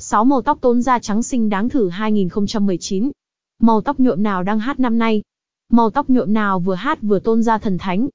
6 màu tóc tôn da trắng xinh đáng thử 2019. Màu tóc nhuộm nào đang hát năm nay? Màu tóc nhuộm nào vừa hát vừa tôn da thần thánh?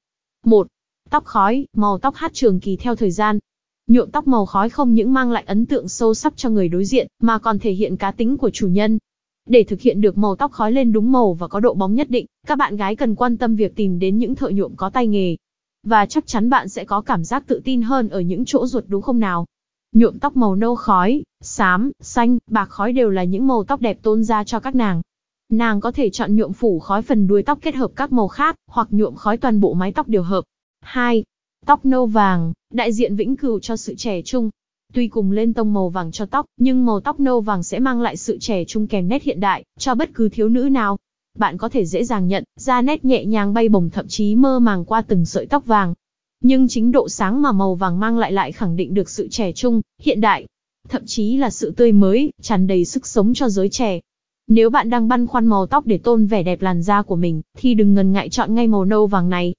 1. Tóc khói, màu tóc hát trường kỳ theo thời gian. Nhuộm tóc màu khói không những mang lại ấn tượng sâu sắc cho người đối diện, mà còn thể hiện cá tính của chủ nhân. Để thực hiện được màu tóc khói lên đúng màu và có độ bóng nhất định, các bạn gái cần quan tâm việc tìm đến những thợ nhuộm có tay nghề. Và chắc chắn bạn sẽ có cảm giác tự tin hơn ở những chỗ ruột đúng không nào? Nhuộm tóc màu nâu khói, xám, xanh, bạc khói đều là những màu tóc đẹp tôn ra cho các nàng. Nàng có thể chọn nhuộm phủ khói phần đuôi tóc kết hợp các màu khác, hoặc nhuộm khói toàn bộ mái tóc đều hợp. 2. Tóc nâu vàng, đại diện vĩnh cửu cho sự trẻ trung. Tuy cùng lên tông màu vàng cho tóc, nhưng màu tóc nâu vàng sẽ mang lại sự trẻ trung kèm nét hiện đại, cho bất cứ thiếu nữ nào. Bạn có thể dễ dàng nhận ra nét nhẹ nhàng bay bổng thậm chí mơ màng qua từng sợi tóc vàng. Nhưng chính độ sáng mà màu vàng mang lại lại khẳng định được sự trẻ trung, hiện đại, thậm chí là sự tươi mới, tràn đầy sức sống cho giới trẻ. Nếu bạn đang băn khoăn màu tóc để tôn vẻ đẹp làn da của mình, thì đừng ngần ngại chọn ngay màu nâu vàng này.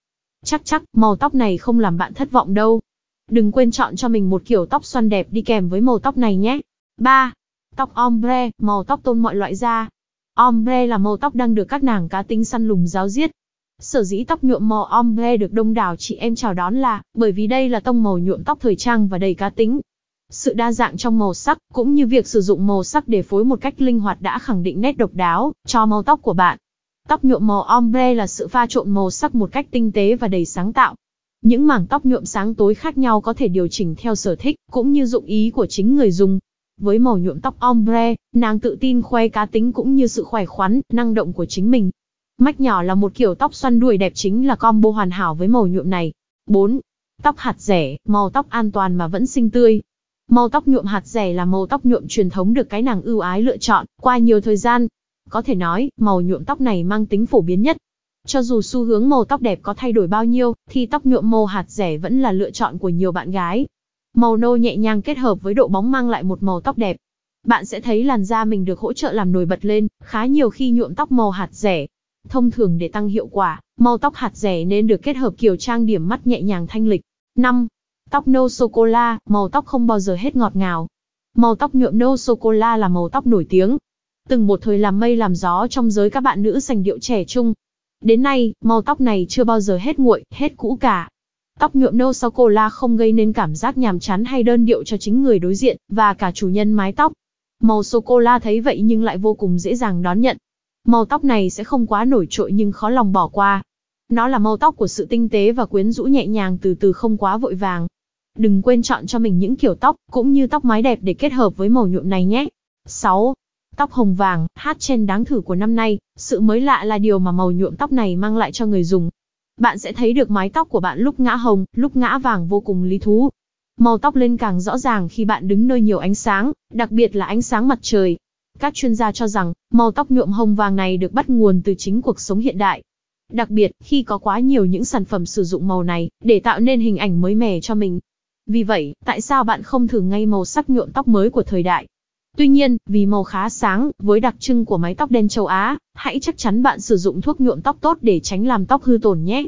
Chắc chắc, màu tóc này không làm bạn thất vọng đâu. Đừng quên chọn cho mình một kiểu tóc xoăn đẹp đi kèm với màu tóc này nhé. 3. Tóc ombre, màu tóc tôn mọi loại da. Ombre là màu tóc đang được các nàng cá tính săn lùng giáo diết. Sở dĩ tóc nhuộm màu ombre được đông đảo chị em chào đón là bởi vì đây là tông màu nhuộm tóc thời trang và đầy cá tính. Sự đa dạng trong màu sắc, cũng như việc sử dụng màu sắc để phối một cách linh hoạt đã khẳng định nét độc đáo cho màu tóc của bạn. Tóc nhuộm màu ombre là sự pha trộn màu sắc một cách tinh tế và đầy sáng tạo. Những mảng tóc nhuộm sáng tối khác nhau có thể điều chỉnh theo sở thích, cũng như dụng ý của chính người dùng. Với màu nhuộm tóc ombre, nàng tự tin khoe cá tính cũng như sự khỏe khoắn, năng động của chính mình. Mách nhỏ là một kiểu tóc xoăn đuôi đẹp chính là combo hoàn hảo với màu nhuộm này. 4. Tóc hạt rẻ, màu tóc an toàn mà vẫn xinh tươi. Màu tóc nhuộm hạt rẻ là màu tóc nhuộm truyền thống được cái nàng ưu ái lựa chọn qua nhiều thời gian. Có thể nói, màu nhuộm tóc này mang tính phổ biến nhất. Cho dù xu hướng màu tóc đẹp có thay đổi bao nhiêu, thì tóc nhuộm màu hạt rẻ vẫn là lựa chọn của nhiều bạn gái. Màu nâu nhẹ nhàng kết hợp với độ bóng mang lại một màu tóc đẹp. Bạn sẽ thấy làn da mình được hỗ trợ làm nổi bật lên, khá nhiều khi nhuộm tóc màu hạt rẻ. Thông thường để tăng hiệu quả, màu tóc hạt rẻ nên được kết hợp kiểu trang điểm mắt nhẹ nhàng thanh lịch. 5. Tóc nâu sô-cô-la, màu tóc không bao giờ hết ngọt ngào. Màu tóc nhuộm nâu sô-cô-la là màu tóc nổi tiếng. Từng một thời làm mây làm gió trong giới các bạn nữ sành điệu trẻ trung. Đến nay, màu tóc này chưa bao giờ hết nguội, hết cũ cả. Tóc nhuộm nâu sô-cô-la không gây nên cảm giác nhàm chán hay đơn điệu cho chính người đối diện, và cả chủ nhân mái tóc. Màu sô-cô-la thấy vậy nhưng lại vô cùng dễ dàng đón nhận. Màu tóc này sẽ không quá nổi trội nhưng khó lòng bỏ qua. Nó là màu tóc của sự tinh tế và quyến rũ nhẹ nhàng từ từ không quá vội vàng. Đừng quên chọn cho mình những kiểu tóc, cũng như tóc mái đẹp để kết hợp với màu nhuộm này nhé. 6. Tóc hồng vàng, hát trên đáng thử của năm nay, sự mới lạ là điều mà màu nhuộm tóc này mang lại cho người dùng. Bạn sẽ thấy được mái tóc của bạn lúc ngã hồng, lúc ngã vàng vô cùng lý thú. Màu tóc lên càng rõ ràng khi bạn đứng nơi nhiều ánh sáng, đặc biệt là ánh sáng mặt trời. Các chuyên gia cho rằng, màu tóc nhuộm hồng vàng này được bắt nguồn từ chính cuộc sống hiện đại. Đặc biệt, khi có quá nhiều những sản phẩm sử dụng màu này, để tạo nên hình ảnh mới mẻ cho mình. Vì vậy, tại sao bạn không thử ngay màu sắc nhuộm tóc mới của thời đại? Tuy nhiên, vì màu khá sáng, với đặc trưng của mái tóc đen châu Á, hãy chắc chắn bạn sử dụng thuốc nhuộm tóc tốt để tránh làm tóc hư tổn nhé.